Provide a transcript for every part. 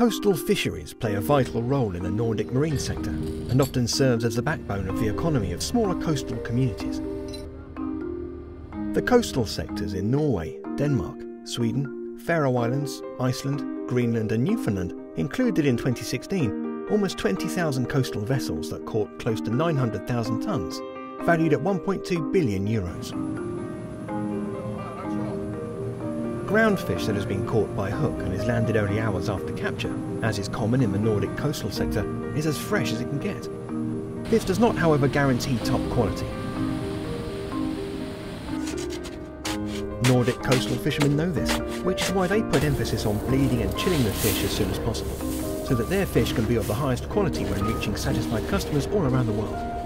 Coastal fisheries play a vital role in the Nordic marine sector and often serves as the backbone of the economy of smaller coastal communities. The coastal sectors in Norway, Denmark, Sweden, Faroe Islands, Iceland, Greenland and Newfoundland included in 2016 almost 20,000 coastal vessels that caught close to 900,000 tonnes, valued at 1.2 billion euros. Ground fish that has been caught by hook and is landed only hours after capture, as is common in the Nordic coastal sector, is as fresh as it can get. This does not, however, guarantee top quality. Nordic coastal fishermen know this, which is why they put emphasis on bleeding and chilling the fish as soon as possible, so that their fish can be of the highest quality when reaching satisfied customers all around the world.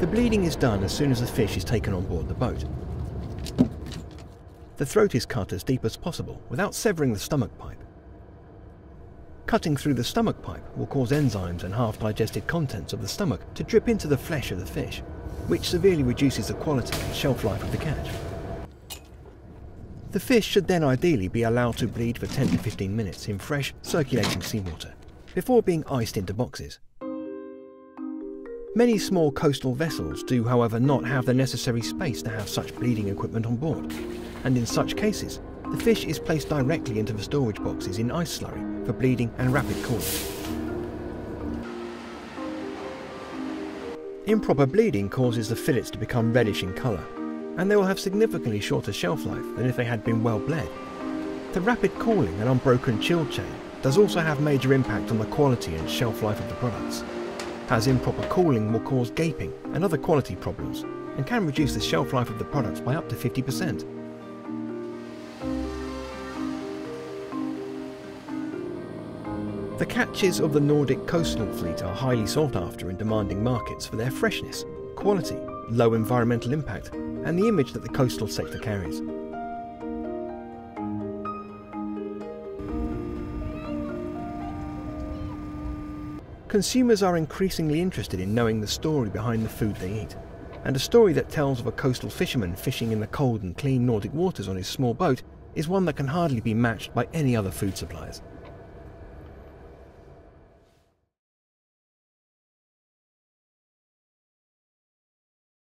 The bleeding is done as soon as the fish is taken on board the boat. The throat is cut as deep as possible without severing the stomach pipe. Cutting through the stomach pipe will cause enzymes and half-digested contents of the stomach to drip into the flesh of the fish, which severely reduces the quality and shelf life of the catch. The fish should then ideally be allowed to bleed for 10 to 15 minutes in fresh, circulating seawater, before being iced into boxes. Many small coastal vessels do however not have the necessary space to have such bleeding equipment on board, and in such cases, the fish is placed directly into the storage boxes in ice slurry for bleeding and rapid cooling. Improper bleeding causes the fillets to become reddish in colour, and they will have significantly shorter shelf life than if they had been well bled. The rapid cooling and unbroken chill chain does also have major impact on the quality and shelf life of the products as improper cooling will cause gaping and other quality problems and can reduce the shelf life of the products by up to 50%. The catches of the Nordic coastal fleet are highly sought after in demanding markets for their freshness, quality, low environmental impact and the image that the coastal sector carries. Consumers are increasingly interested in knowing the story behind the food they eat, and a story that tells of a coastal fisherman fishing in the cold and clean Nordic waters on his small boat is one that can hardly be matched by any other food suppliers.